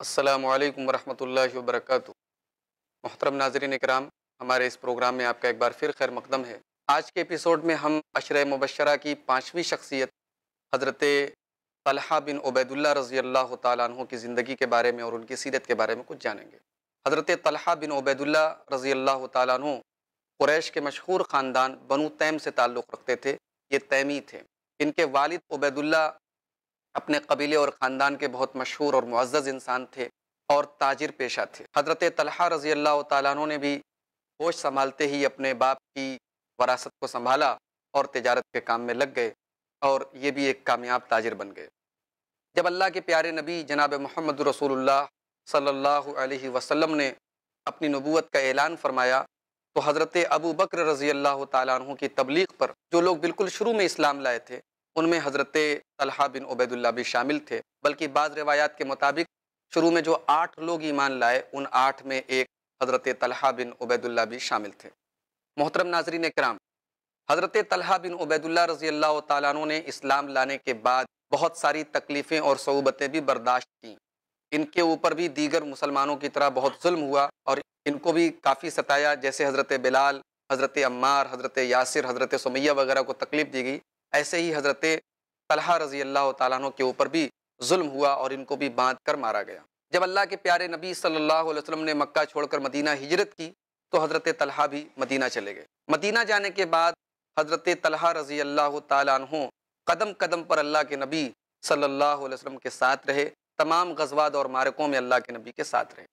السلام علیکم ورحمۃ اللہ وبرکاتہ۔ محترم ناظرین اکرام، ہمارے اس پروگرام میں آپ کا ایک بار پھر خیر مقدم ہے۔ آج کے ایپیسوڈ میں ہم عشرہ مبشرہ کی پانچویں شخصیت، حضرت طلحہ بن عبید اللہ رضی اللہ تعالیٰ عنہ کی زندگی کے بارے میں اور ان کی سیرت کے بارے میں کچھ جانیں گے۔ حضرت طلحہ بن عبید اللہ رضی اللہ تعالیٰ عنہ قریش کے مشہور خاندان بنو تیم سے تعلق رکھتے تھے، یہ تیمی تھے۔ ان کے والد عبید اللہ اپنے قبیلے اور خاندان کے بہت مشہور اور معزز انسان تھے اور تاجر پیشہ تھے۔ حضرت طلحہ رضی اللہ تعالیٰ عنہ نے بھی ہوش سنبھالتے ہی اپنے باپ کی وراثت کو سنبھالا اور تجارت کے کام میں لگ گئے اور یہ بھی ایک کامیاب تاجر بن گئے۔ جب اللہ کے پیارے نبی جناب محمد رسول اللہ صلی اللہ علیہ وسلم نے اپنی نبوت کا اعلان فرمایا تو حضرت ابو بکر رضی اللہ تعالیٰ عنہ کی تبلیغ پر جو لوگ بالکل شروع میں اسلام لائے تھے ان میں حضرت طلحہ بن عبید اللہ بھی شامل تھے، بلکہ بعض روایات کے مطابق شروع میں جو آٹھ لوگ ایمان لائے، ان آٹھ میں ایک حضرت طلحہ بن عبید اللہ بھی شامل تھے۔ محترم ناظرین کرام، حضرت طلحہ بن عبید اللہ رضی اللہ تعالیٰ عنہ نے اسلام لانے کے بعد بہت ساری تکلیفیں اور صعوبتیں بھی برداشت کیں۔ ان کے اوپر بھی دیگر مسلمانوں کی طرح بہت ظلم ہوا اور ان کو بھی کافی ستایا، جیسے حضرت بلال، حضرت عمار، حضرت یاسر، حضرت سمیہ وغیرہ کو تکلیف دی گئی۔ ایسے ہی حضرت طلحہ رضی اللہ تعالیٰ عنہ کے اوپر بھی ظلم ہوا اور ان کو بھی باندھ کر مارا گیا۔ جب اللہ کے پیارے نبی صلی اللہ علیہ وسلم نے مکہ چھوڑ کر مدینہ ہجرت کی تو حضرت طلحہ بھی مدینہ چلے گئے۔ مدینہ جانے کے بعد حضرت طلحہ رضی اللہ تعالیٰ عنہ قدم قدم پر اللہ کے نبی صلی اللہ علیہ وسلم کے ساتھ رہے، تمام غزوات اور مارکوں میں اللہ کے نبی کے ساتھ رہے۔